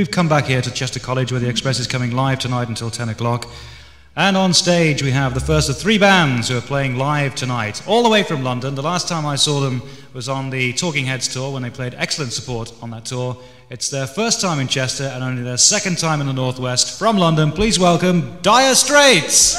We've come back here to Chester College where the Express is coming live tonight until 10 o'clock. And on stage we have the first of three bands who are playing live tonight, all the way from London. The last time I saw them was on the Talking Heads tour when they played excellent support on that tour. It's their first time in Chester and only their second time in the Northwest. From London, please welcome Dire Straits!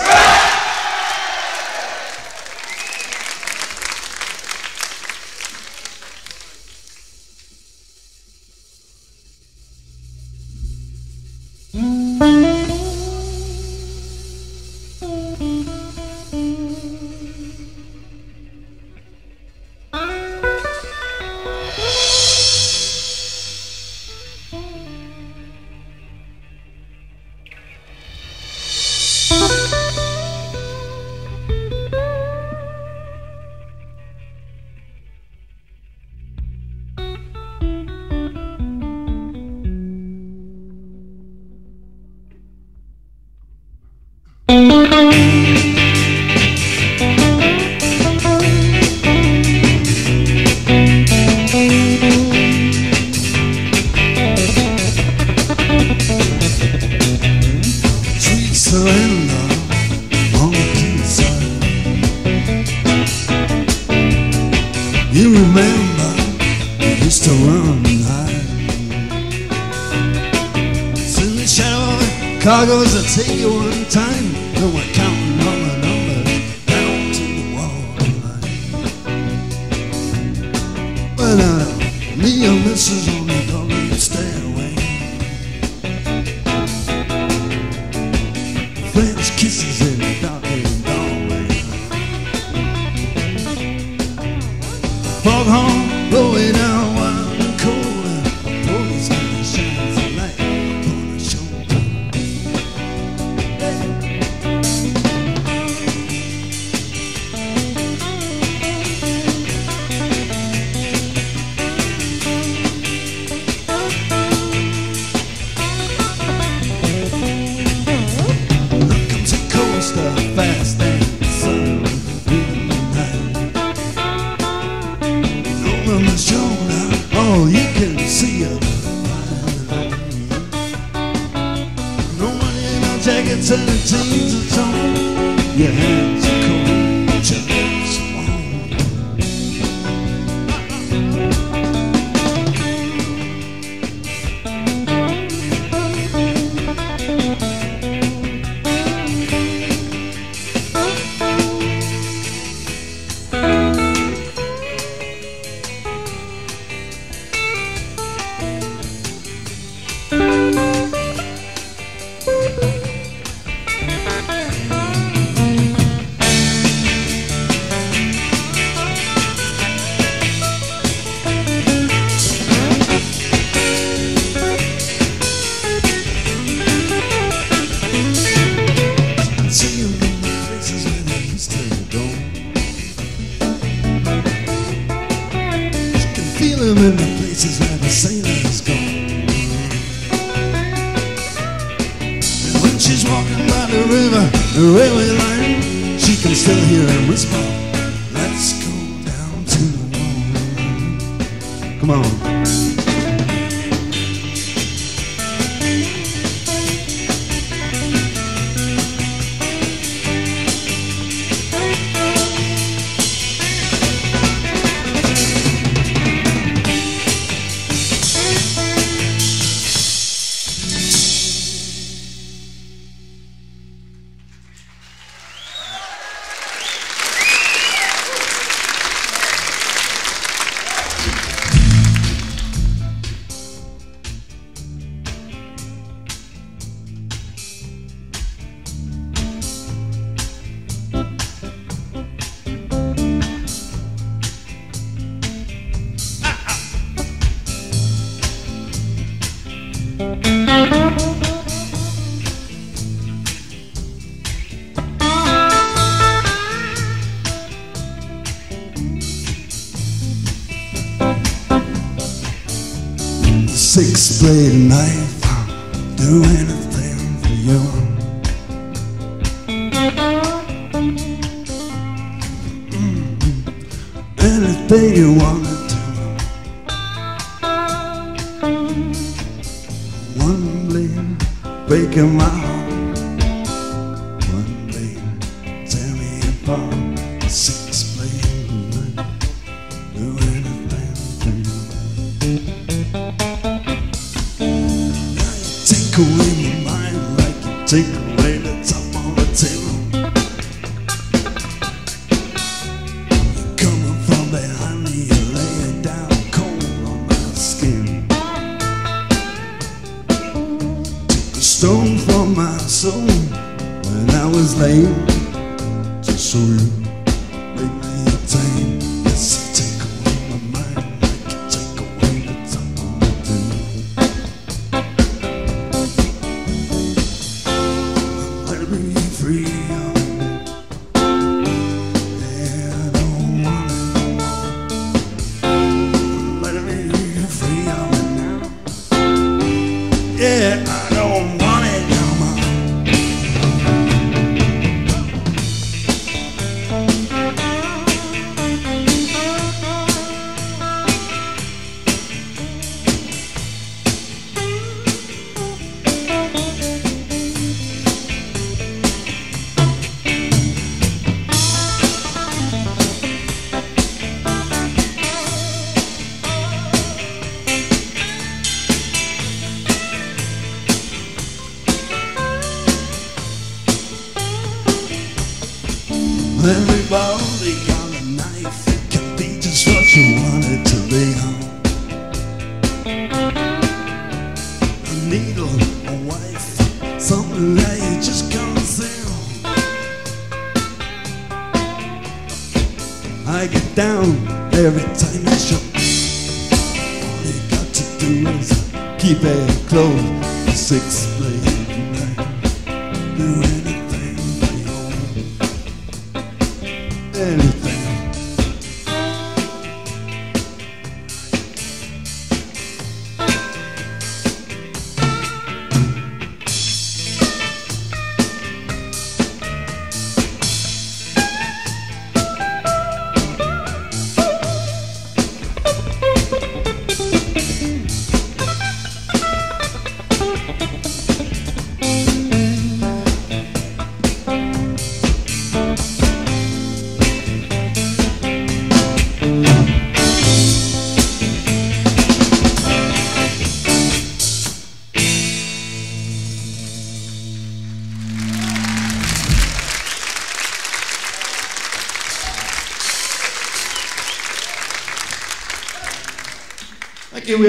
Of cargoes that jackets and the jeans are torn. Your hands Breaking my heart.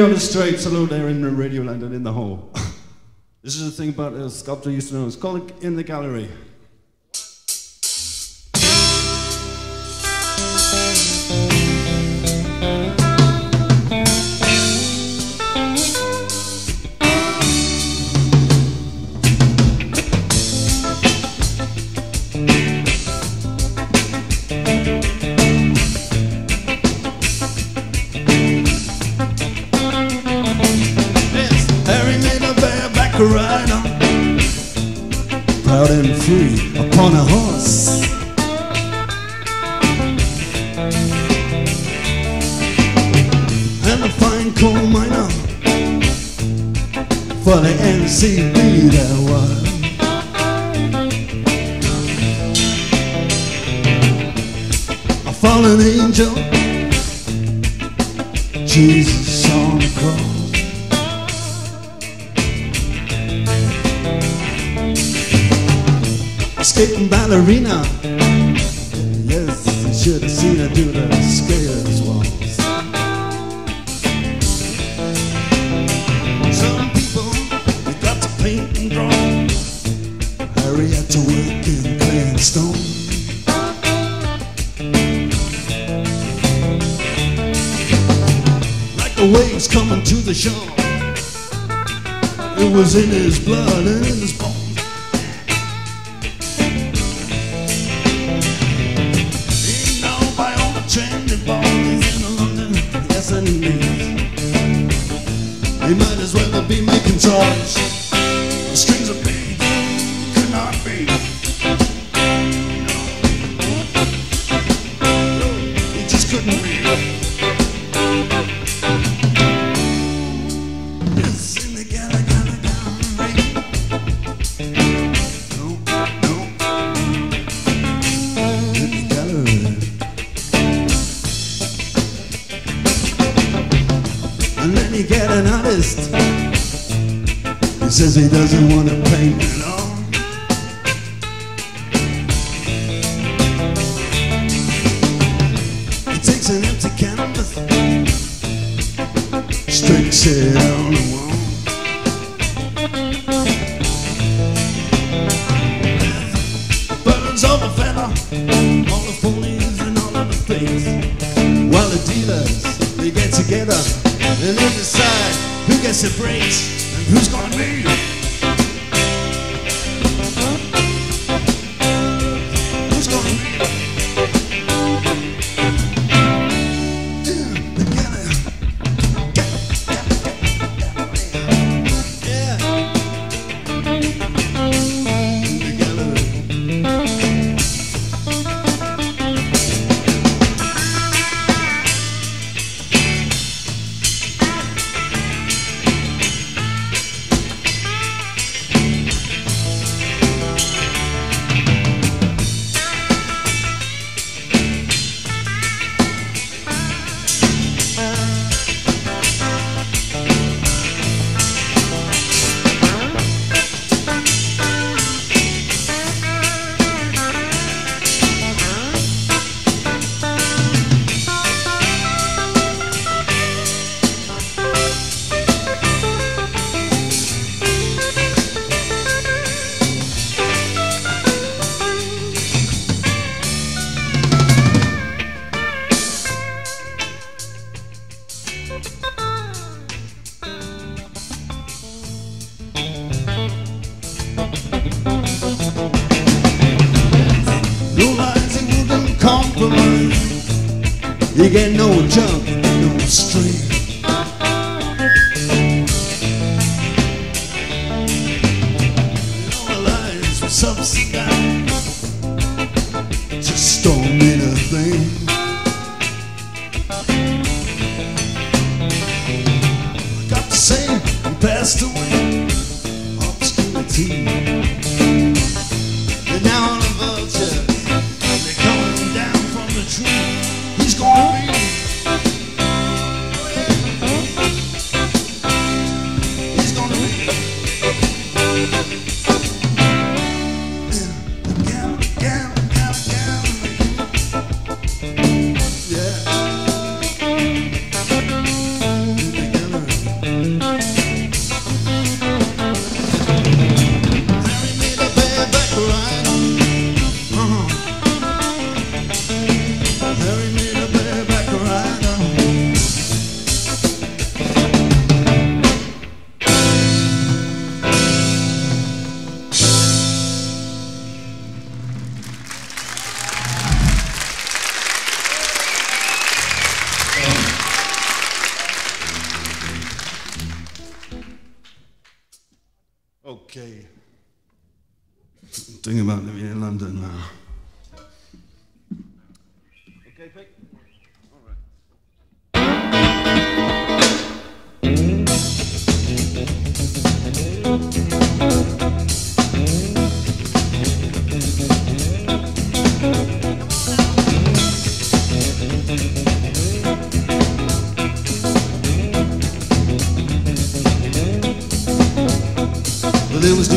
on the streets, hello there in the radio land and in the hall. this is the thing about a sculptor used to know. It's called In the Gallery. fallen angel. Jesus on the cross. Skating ballerina Yes, you should have seen her do the scale. It was in his blood and in his bones. Artist. He says he doesn't want to paint at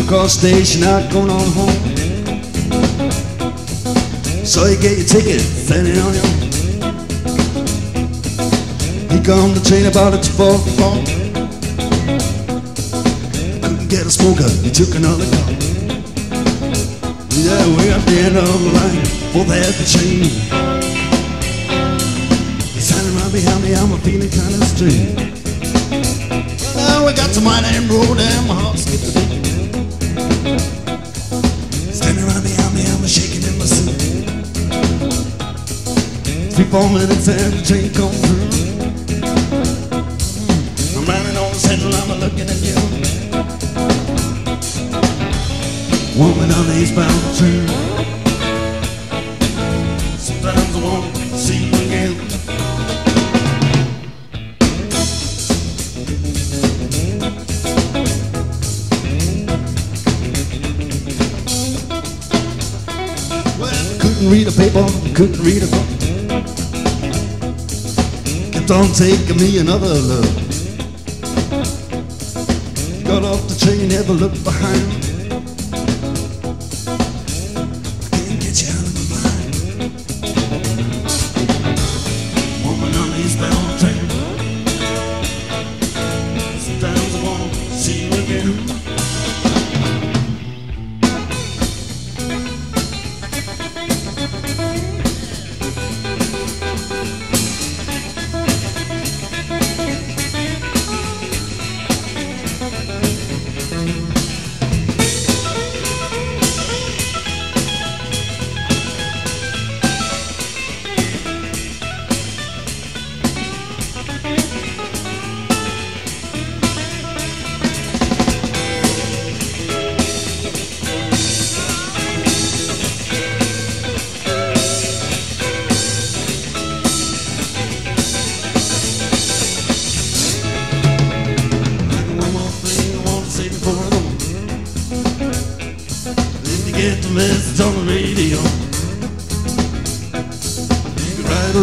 New Station out going on home. So you get your ticket, standing on your. He come the train about at four o'clock. Couldn't get a smoker, he took another car. Yeah, way up the end of the line, both had the chain. He's standing right behind me, I'm a feeling kind of strange. Now we got to Mile End Road and my heart skipped. Three, four minutes and the train comes through. I'm riding on the central, I'm looking at you. Woman on the eastbound train. Sometimes I want to see you again. Well, couldn't read a paper, couldn't read a book. Don't take me another look. Got off the train, never looked behind.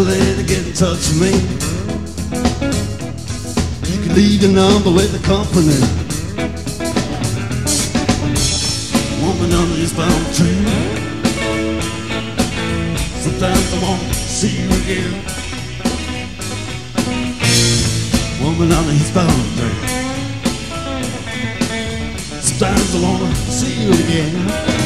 way to get in touch with me. You can leave your number with the company. Woman under this palm tree. Sometimes I wanna see you again. Woman under his palm tree. Sometimes I wanna see you again.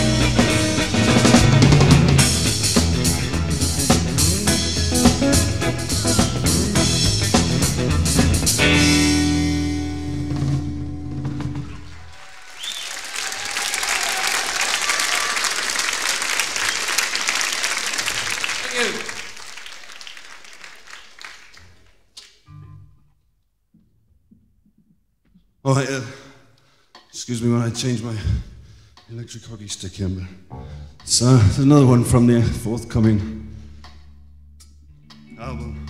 change my electric hockey stick here. So, uh, it's, another one from the forthcoming album.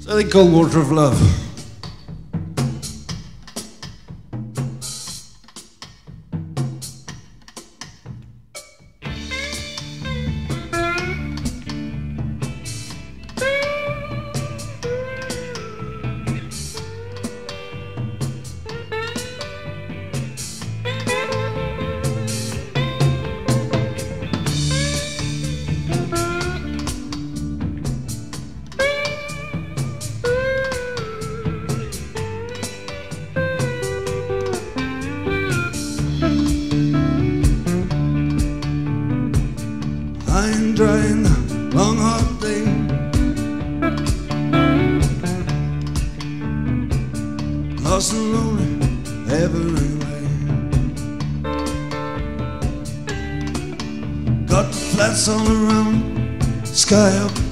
So, they call Water of Love. sky up.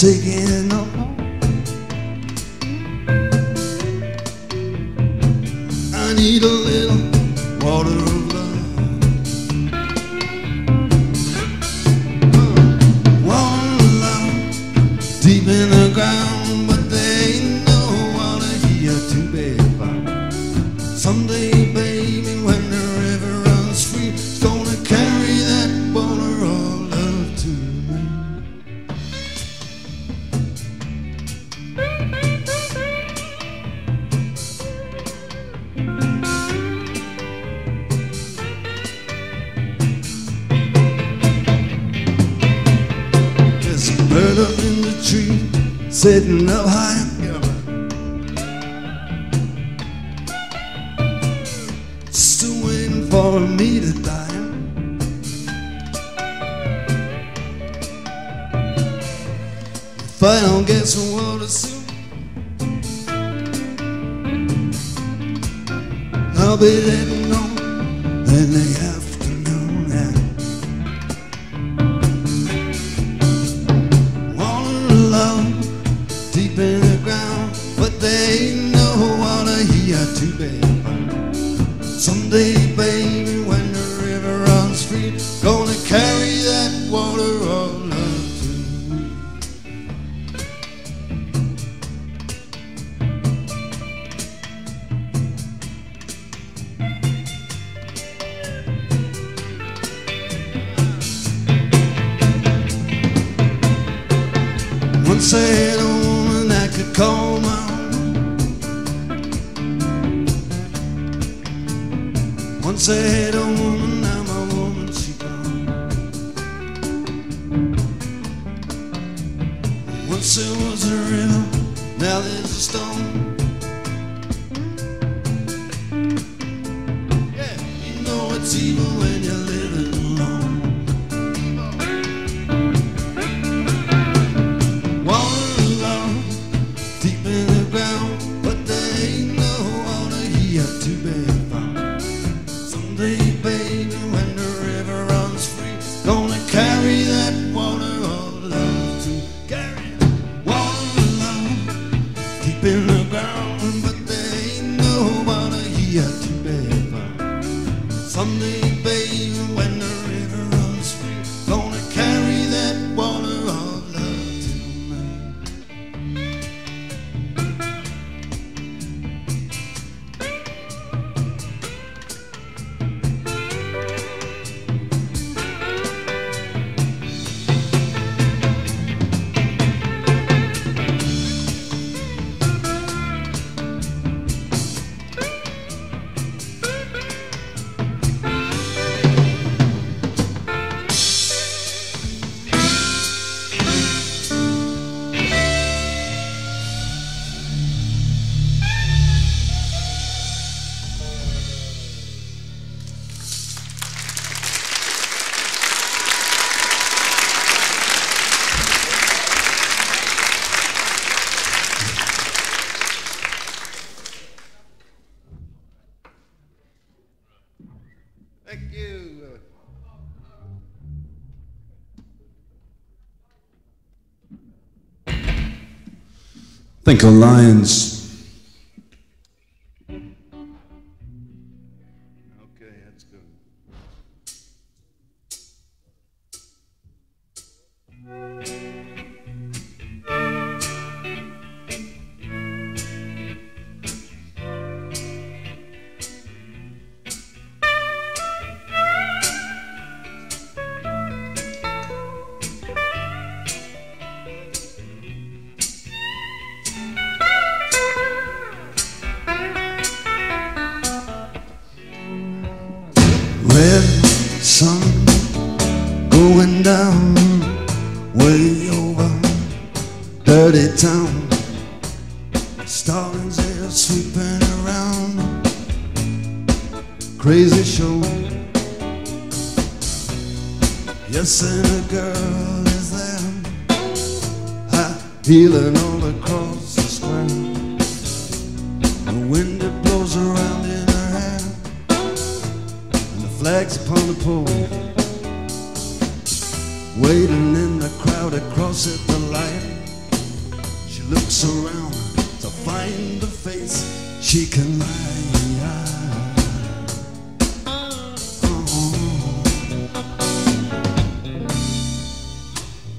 taking be Think of lions. out across at the line. She looks around to find the face she can lie.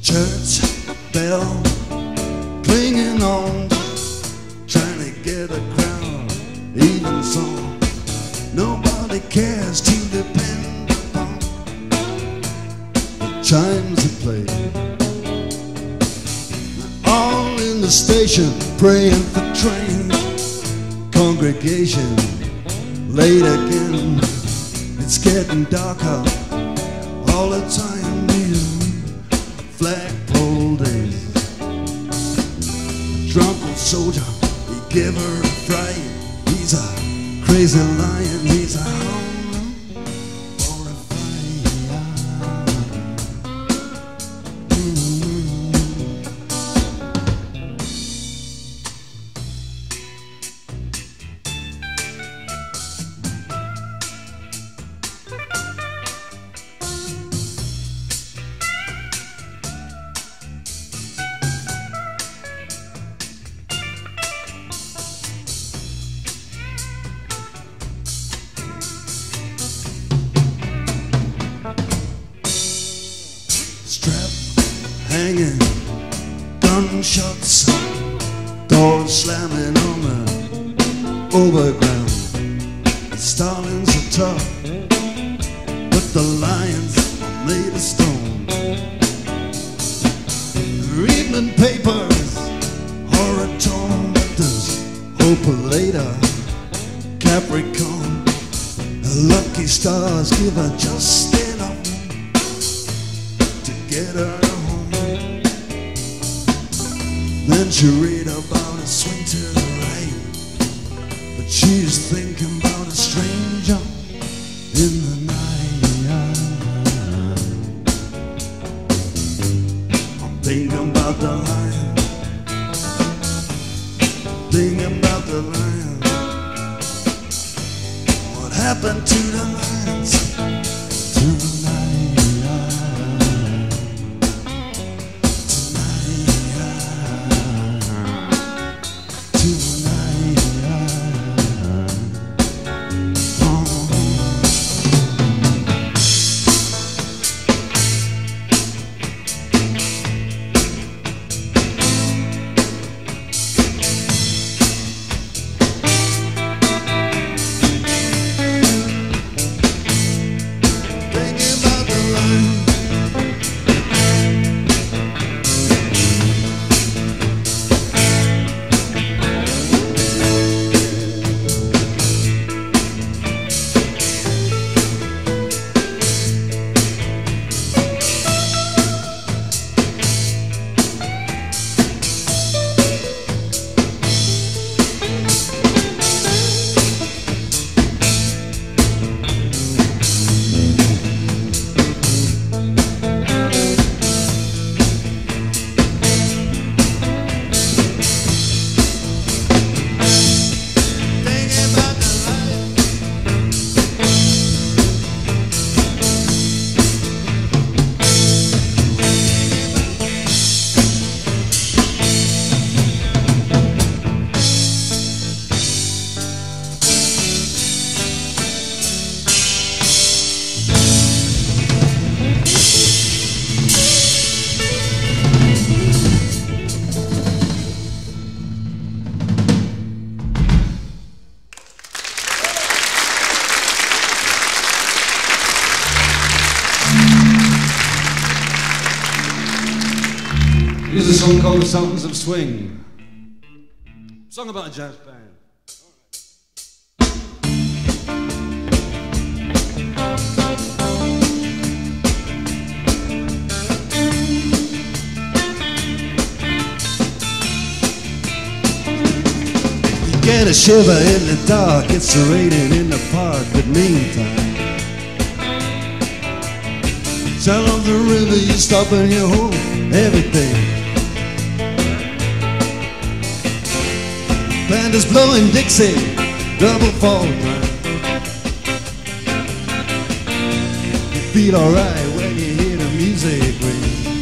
Church bell clinging on, trying to get a crown, even so. Nobody cares to depend upon the chimes that play. station, praying for train. Congregation, late again. It's getting darker all the time. These flagpole days. Drunken soldier, he give her a fright. He's a crazy lion. He's a banging, gunshots, doors slamming on the overground. Stalins are tough, but the lions are made of stone. Evening papers, horror tormentors, hope later, Capricorn. Lucky stars give her just called Sultans of Swing. Song about a jazz band. You get a shiver in the dark, it's raining in the park, but meantime. Sound of the river, you stop and you hold everything. Band is blowing Dixie, double fall time. You feel alright when you hear the music ring.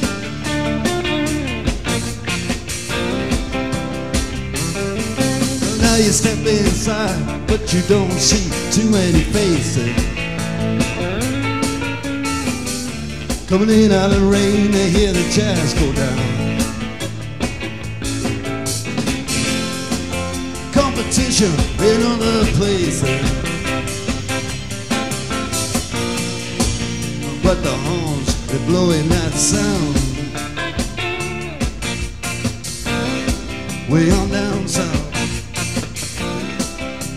Now you step inside, but you don't see too many faces. Coming in out of the rain, they hear the jazz go down. Competition in other places. But the horns, they're blowing that sound. Way on down south.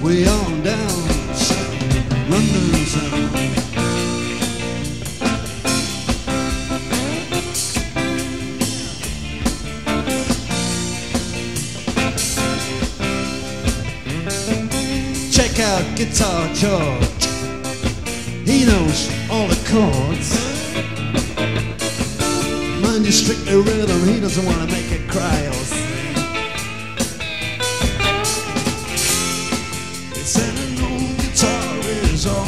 Way on down Check out Guitar George. He knows all the chords. Mind you, strictly rhythm. He doesn't want to make it cry or sing. Said an old guitar is all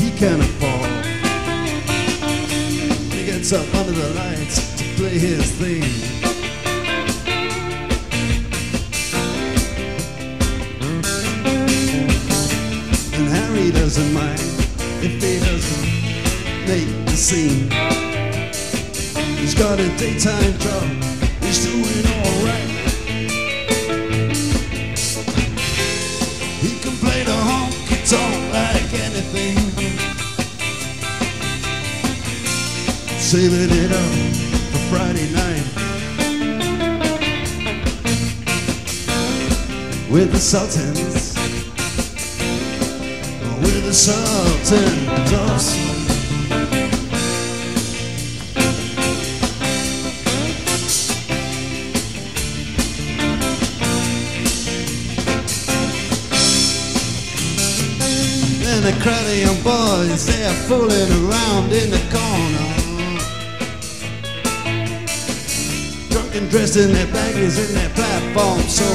he can afford. He gets up under the lights to play his thing. Scene. He's got a daytime job. He's doing alright. He can play the honky tonk like anything. Saving it up for Friday night. With the Sultans. With the Sultans of boys, they're fooling around in the corner. Drunk and dressed in their baggies and their platform so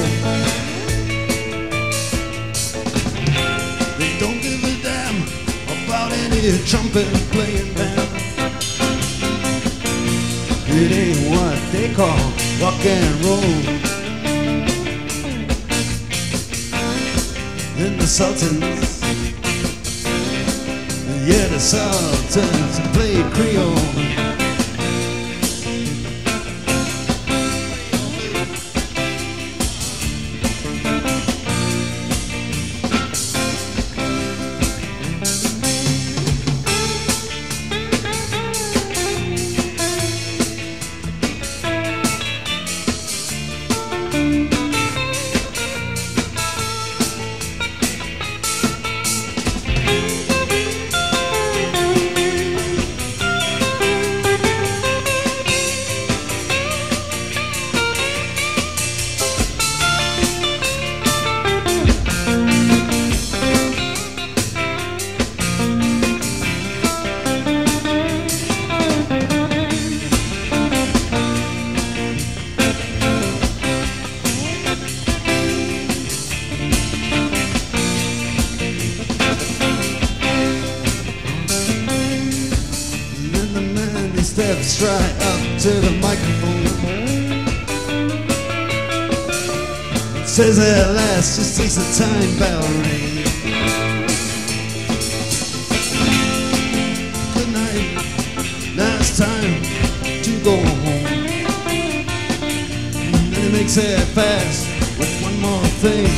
They don't give a damn about any trumpet playing band. It ain't what they call rock and roll. And the Sultans the Sultans play Creole. Says at last, just takes the time bell ring. Good night, now it's time to go home. And then he makes it fast with one more thing.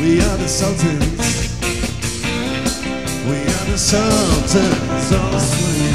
We are the Sultans. We are the Sultans Swing.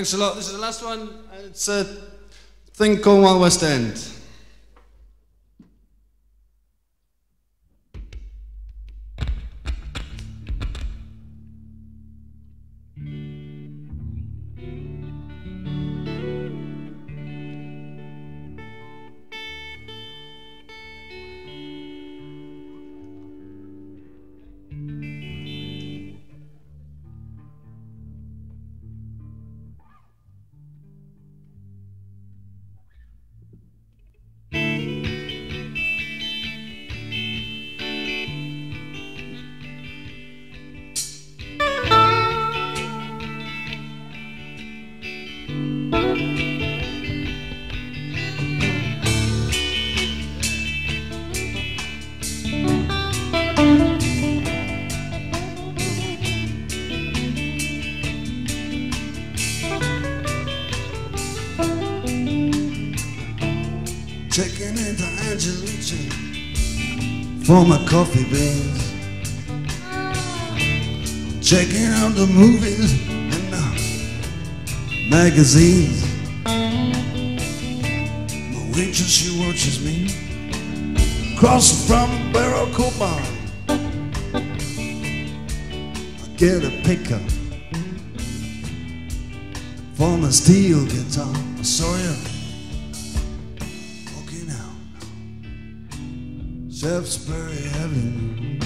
Thanks a lot. This is the last one, and it's a thing called Wild West End. For my coffee beans. Checking out the movies and the magazines. My waitress, she watches me crossing from Barocco Bar. I get a pickup for my steel guitar. I saw you Shaftesbury Avenue.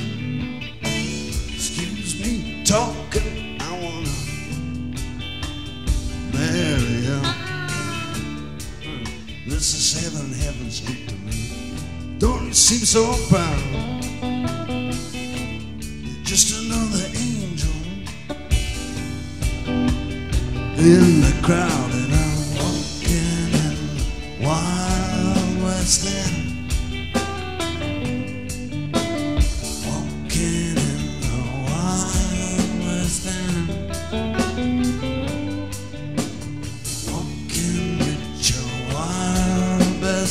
Excuse me, talking. I wanna marry you. Hmm, this is heaven, heaven speak to me. Don't you seem so proud? You're just another angel in the crowd, and I'm walking in Wild West End.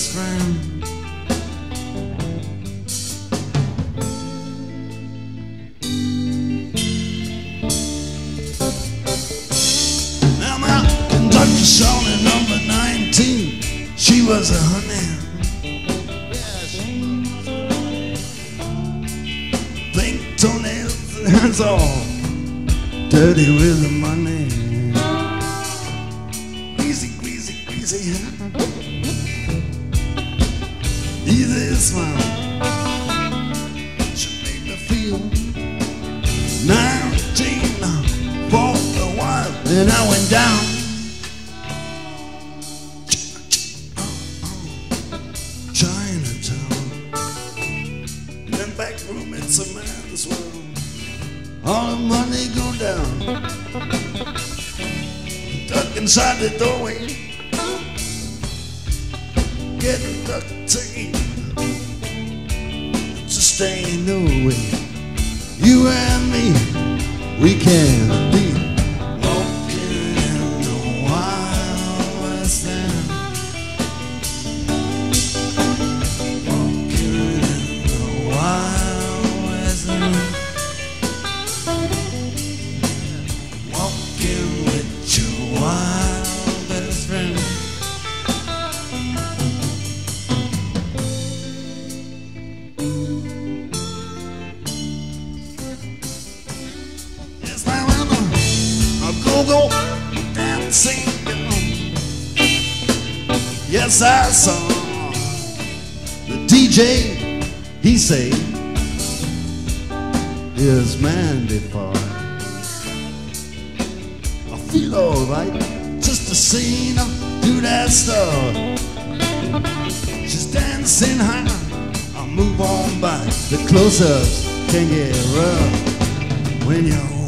Best friend. Now my conductor saw me number 19. She was a honey. Pink toenails and hands all dirty with the money. Inside the doorway. Getting duck tape. Sustain no way. You and me, we can be Close-ups can get rough when you're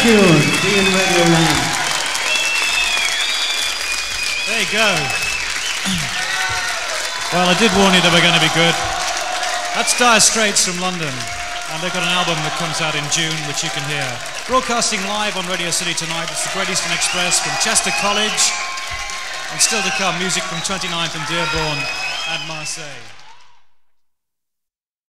Thank you. Be in Radio Land. There you go. Well, I did warn you they were going to be good. That's Dire Straits from London. And they've got an album that comes out in June, which you can hear. Broadcasting live on Radio City tonight, it's the Great Eastern Express from Chester College. And still to come, music from 29th and Dearborn and Marseille.